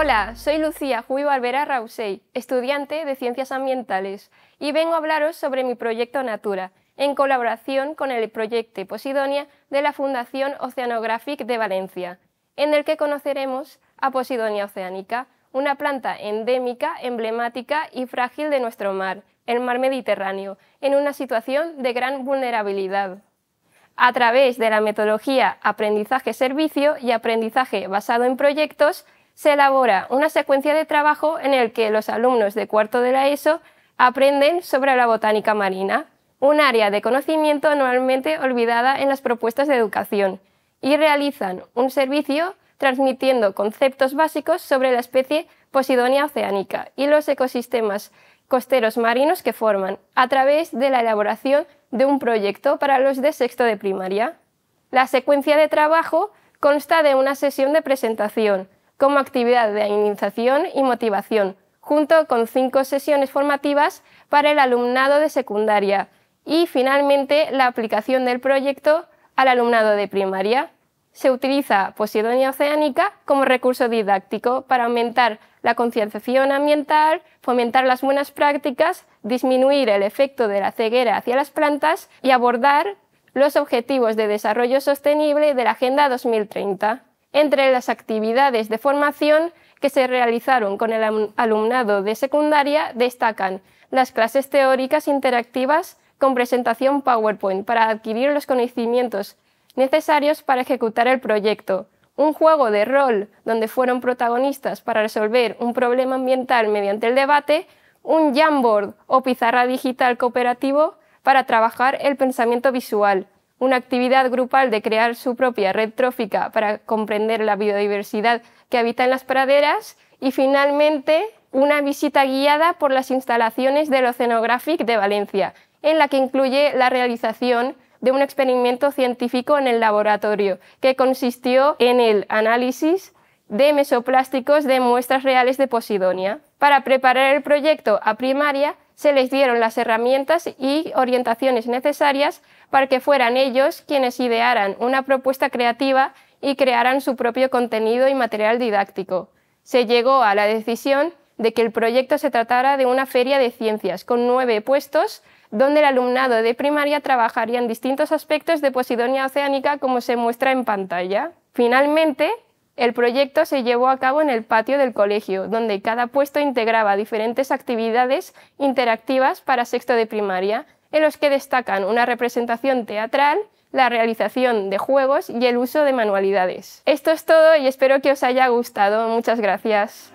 Hola, soy Lucía Juy Valvera Rausey, estudiante de Ciencias Ambientales, y vengo a hablaros sobre mi proyecto Natura, en colaboración con el proyecto Posidonia de la Fundación Oceanographic de Valencia, en el que conoceremos a Posidonia oceanica, una planta endémica, emblemática y frágil de nuestro mar, el mar Mediterráneo, en una situación de gran vulnerabilidad. A través de la metodología aprendizaje-servicio y aprendizaje basado en proyectos, se elabora una secuencia de trabajo en el que los alumnos de cuarto de la ESO aprenden sobre la botánica marina, un área de conocimiento normalmente olvidada en las propuestas de educación, y realizan un servicio transmitiendo conceptos básicos sobre la especie Posidonia oceánica y los ecosistemas costeros marinos que forman, a través de la elaboración de un proyecto para los de sexto de primaria. La secuencia de trabajo consta de una sesión de presentación, como actividad de iniciación y motivación, junto con cinco sesiones formativas para el alumnado de secundaria y finalmente la aplicación del proyecto al alumnado de primaria. Se utiliza Posidonia oceánica como recurso didáctico para aumentar la concienciación ambiental, fomentar las buenas prácticas, disminuir el efecto de la ceguera hacia las plantas y abordar los objetivos de desarrollo sostenible de la Agenda 2030. Entre las actividades de formación que se realizaron con el alumnado de secundaria destacan las clases teóricas interactivas con presentación PowerPoint para adquirir los conocimientos necesarios para ejecutar el proyecto, un juego de rol donde fueron protagonistas para resolver un problema ambiental mediante el debate, un Jamboard o pizarra digital cooperativo para trabajar el pensamiento visual, una actividad grupal de crear su propia red trófica para comprender la biodiversidad que habita en las praderas y finalmente una visita guiada por las instalaciones del Oceanographic de Valencia, en la que incluye la realización de un experimento científico en el laboratorio, que consistió en el análisis de mesoplásticos de muestras reales de Posidonia. Para preparar el proyecto a primaria se les dieron las herramientas y orientaciones necesarias para que fueran ellos quienes idearan una propuesta creativa y crearan su propio contenido y material didáctico. Se llegó a la decisión de que el proyecto se tratara de una feria de ciencias con nueve puestos donde el alumnado de primaria trabajaría en distintos aspectos de Posidonia oceánica como se muestra en pantalla. Finalmente, el proyecto se llevó a cabo en el patio del colegio, donde cada puesto integraba diferentes actividades interactivas para sexto de primaria, en los que destacan una representación teatral, la realización de juegos y el uso de manualidades. Esto es todo y espero que os haya gustado. Muchas gracias.